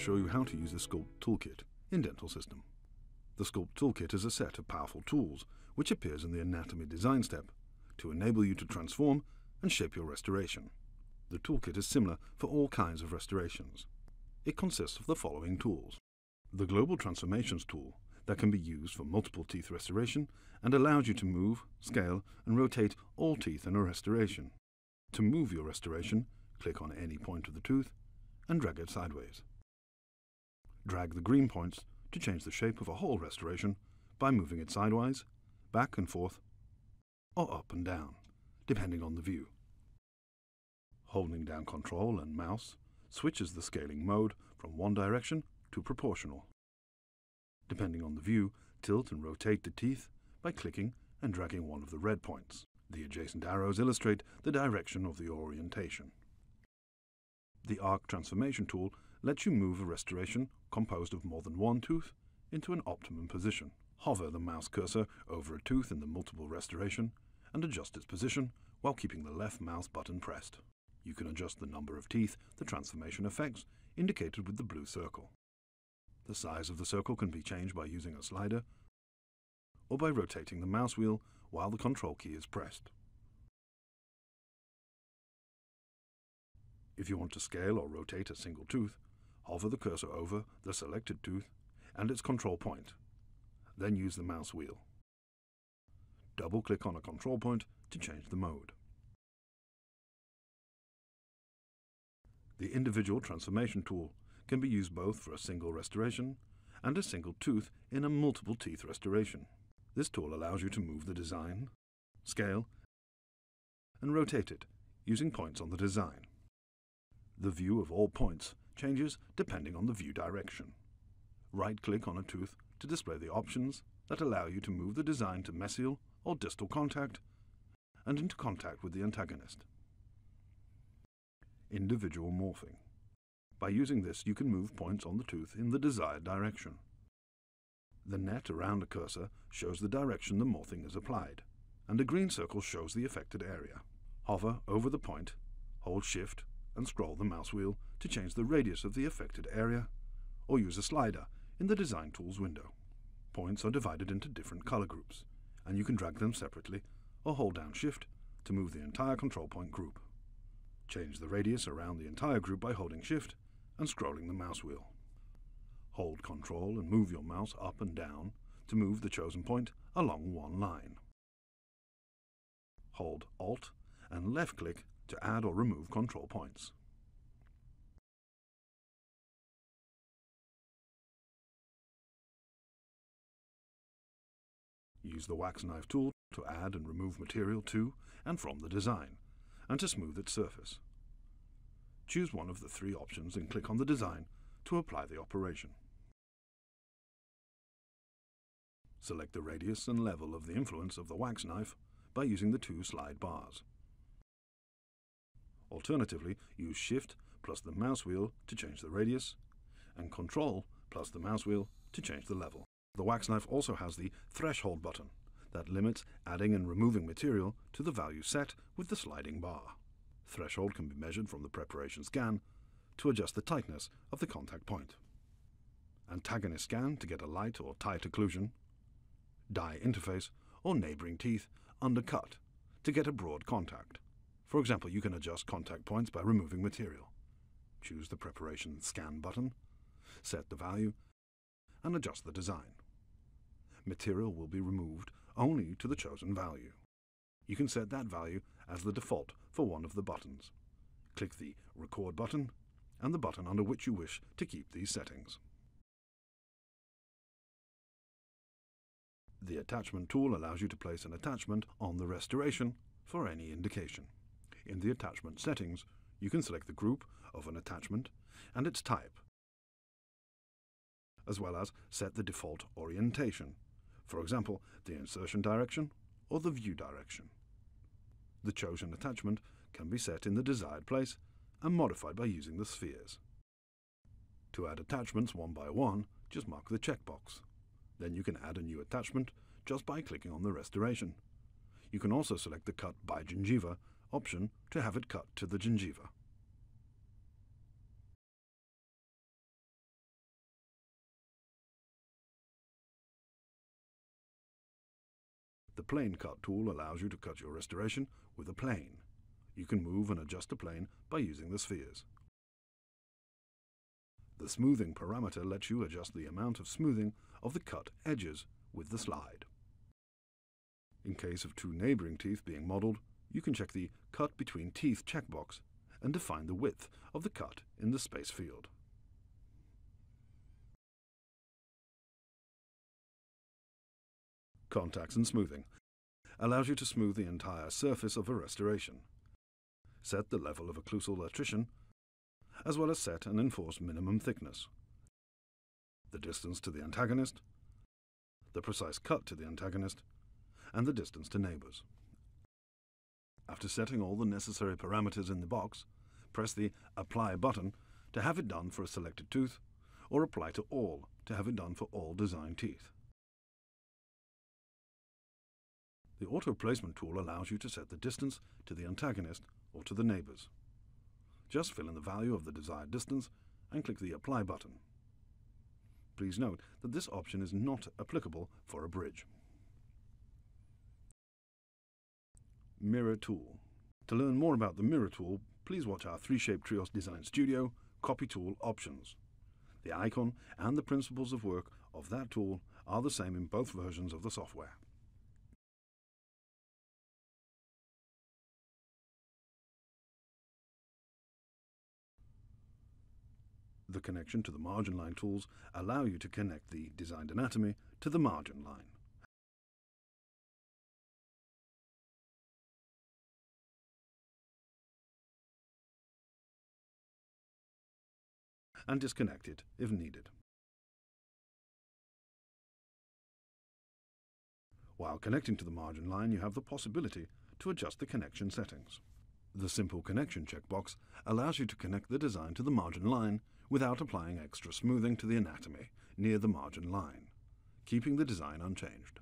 show you how to use the Sculpt Toolkit in Dental System. The Sculpt Toolkit is a set of powerful tools which appears in the Anatomy Design step to enable you to transform and shape your restoration. The toolkit is similar for all kinds of restorations. It consists of the following tools. The Global Transformations tool that can be used for multiple teeth restoration and allows you to move, scale and rotate all teeth in a restoration. To move your restoration, click on any point of the tooth and drag it sideways. Drag the green points to change the shape of a whole restoration by moving it sideways, back and forth, or up and down, depending on the view. Holding down Control and mouse switches the scaling mode from one direction to proportional. Depending on the view, tilt and rotate the teeth by clicking and dragging one of the red points. The adjacent arrows illustrate the direction of the orientation. The Arc Transformation tool lets you move a restoration composed of more than one tooth into an optimum position. Hover the mouse cursor over a tooth in the multiple restoration and adjust its position while keeping the left mouse button pressed. You can adjust the number of teeth the transformation affects, indicated with the blue circle. The size of the circle can be changed by using a slider or by rotating the mouse wheel while the control key is pressed. If you want to scale or rotate a single tooth, hover the cursor over the selected tooth and its control point. Then use the mouse wheel. Double-click on a control point to change the mode. The individual transformation tool can be used both for a single restoration and a single tooth in a multiple teeth restoration. This tool allows you to move the design, scale, and rotate it using points on the design. The view of all points changes depending on the view direction. Right-click on a tooth to display the options that allow you to move the design to mesial or distal contact and into contact with the antagonist. Individual morphing. By using this, you can move points on the tooth in the desired direction. The net around a cursor shows the direction the morphing is applied, and a green circle shows the affected area. Hover over the point, hold Shift and scroll the mouse wheel to change the radius of the affected area, or use a slider in the Design Tools window. Points are divided into different color groups, and you can drag them separately or hold down Shift to move the entire control point group. Change the radius around the entire group by holding Shift and scrolling the mouse wheel. Hold Control and move your mouse up and down to move the chosen point along one line. Hold Alt and left-click to add or remove control points. Use the wax knife tool to add and remove material to and from the design, and to smooth its surface. Choose one of the three options and click on the design to apply the operation. Select the radius and level of the influence of the wax knife by using the two slide bars. Alternatively, use Shift plus the mouse wheel to change the radius, and Control plus the mouse wheel to change the level. The wax knife also has the threshold button that limits adding and removing material to the value set with the sliding bar. Threshold can be measured from the preparation scan to adjust the tightness of the contact point. Antagonist scan to get a light or tight occlusion. Die interface or neighboring teeth undercut to get a broad contact. For example, you can adjust contact points by removing material. Choose the Preparation Scan button, set the value, and adjust the design. Material will be removed only to the chosen value. You can set that value as the default for one of the buttons. Click the Record button and the button under which you wish to keep these settings. The Attachment tool allows you to place an attachment on the restoration for any indication. In the attachment settings, you can select the group of an attachment and its type, as well as set the default orientation, for example, the insertion direction or the view direction. The chosen attachment can be set in the desired place and modified by using the spheres. To add attachments one by one, just mark the checkbox. Then you can add a new attachment just by clicking on the restoration. You can also select the Cut by Gingiva option to have it cut to the gingiva. The plane cut tool allows you to cut your restoration with a plane. You can move and adjust a plane by using the spheres. The smoothing parameter lets you adjust the amount of smoothing of the cut edges with the slide. In case of two neighbouring teeth being modelled, you can check the Cut Between Teeth checkbox and define the width of the cut in the space field. Contacts and smoothing allows you to smooth the entire surface of a restoration. Set the level of occlusal attrition, as well as set and enforce minimum thickness, the distance to the antagonist, the precise cut to the antagonist, and the distance to neighbours. After setting all the necessary parameters in the box, press the Apply button to have it done for a selected tooth, or Apply to All to have it done for all design teeth. The auto placement tool allows you to set the distance to the antagonist or to the neighbours. Just fill in the value of the desired distance and click the Apply button. Please note that this option is not applicable for a bridge. Mirror Tool. To learn more about the Mirror Tool, please watch our 3Shape Trios Design Studio Copy Tool options. The icon and the principles of work of that tool are the same in both versions of the software. The connection to the margin line tools allow you to connect the designed anatomy to the margin line. And disconnect it if needed. While connecting to the margin line, you have the possibility to adjust the connection settings. The Simple Connection checkbox allows you to connect the design to the margin line without applying extra smoothing to the anatomy near the margin line, keeping the design unchanged.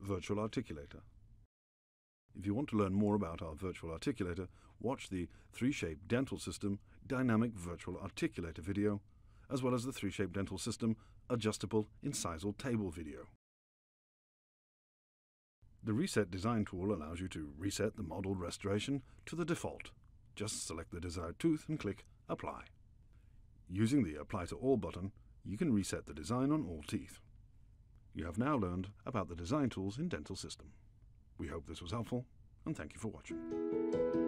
Virtual Articulator If you want to learn more about our Virtual Articulator, watch the 3Shape Dental System Dynamic Virtual Articulator video, as well as the 3Shape Dental System Adjustable Incisal Table video. The Reset Design tool allows you to reset the modeled restoration to the default just select the desired tooth and click Apply. Using the Apply to All button, you can reset the design on all teeth. You have now learned about the design tools in Dental System. We hope this was helpful, and thank you for watching.